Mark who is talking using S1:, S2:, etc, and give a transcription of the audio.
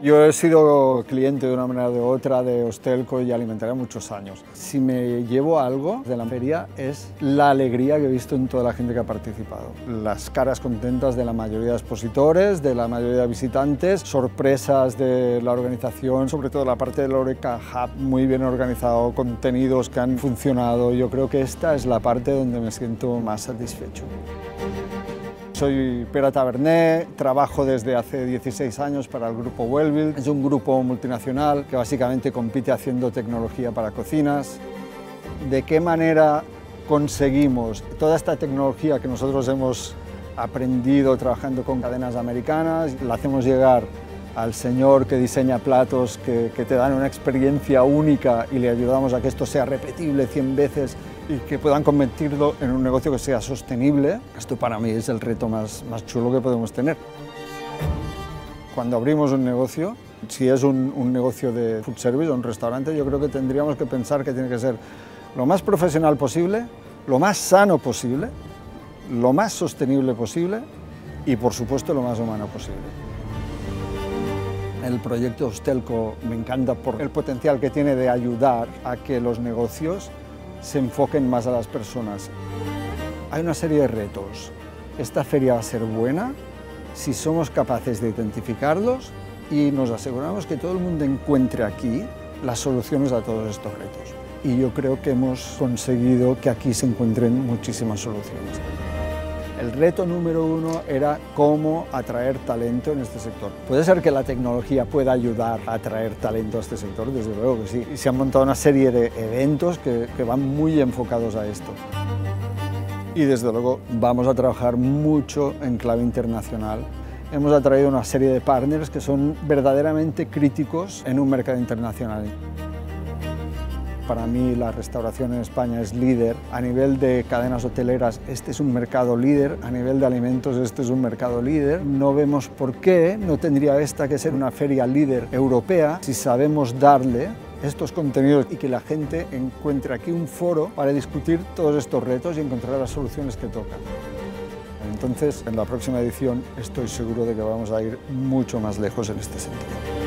S1: Yo he sido cliente de una manera de otra de Hostelco y Alimentaria muchos años. Si me llevo algo de la feria es la alegría que he visto en toda la gente que ha participado. Las caras contentas de la mayoría de expositores, de la mayoría de visitantes, sorpresas de la organización, sobre todo la parte del Oreca Hub muy bien organizado, contenidos que han funcionado. Yo creo que esta es la parte donde me siento más satisfecho. Soy Pera Taberné, trabajo desde hace 16 años para el grupo Wellville. Es un grupo multinacional que básicamente compite haciendo tecnología para cocinas. ¿De qué manera conseguimos toda esta tecnología que nosotros hemos aprendido trabajando con cadenas americanas? La hacemos llegar al señor que diseña platos que, te dan una experiencia única y le ayudamos a que esto sea repetible 100 veces y que puedan convertirlo en un negocio que sea sostenible. Esto para mí es el reto más, más chulo que podemos tener. Cuando abrimos un negocio, si es un, un negocio de food service o un restaurante, yo creo que tendríamos que pensar que tiene que ser lo más profesional posible, lo más sano posible, lo más sostenible posible y por supuesto lo más humano posible. El proyecto Hostelco me encanta por el potencial que tiene de ayudar a que los negocios se enfoquen más a las personas. Hay una serie de retos. Esta feria va a ser buena si somos capaces de identificarlos y nos aseguramos que todo el mundo encuentre aquí las soluciones a todos estos retos. Y yo creo que hemos conseguido que aquí se encuentren muchísimas soluciones. El reto número uno era cómo atraer talento en este sector. Puede ser que la tecnología pueda ayudar a atraer talento a este sector, desde luego que sí. Y se han montado una serie de eventos que, que van muy enfocados a esto. Y desde luego vamos a trabajar mucho en clave internacional. Hemos atraído una serie de partners que son verdaderamente críticos en un mercado internacional. Para mí la restauración en España es líder. A nivel de cadenas hoteleras este es un mercado líder, a nivel de alimentos este es un mercado líder. No vemos por qué no tendría esta que ser una feria líder europea si sabemos darle estos contenidos y que la gente encuentre aquí un foro para discutir todos estos retos y encontrar las soluciones que tocan. Entonces, en la próxima edición estoy seguro de que vamos a ir mucho más lejos en este sentido.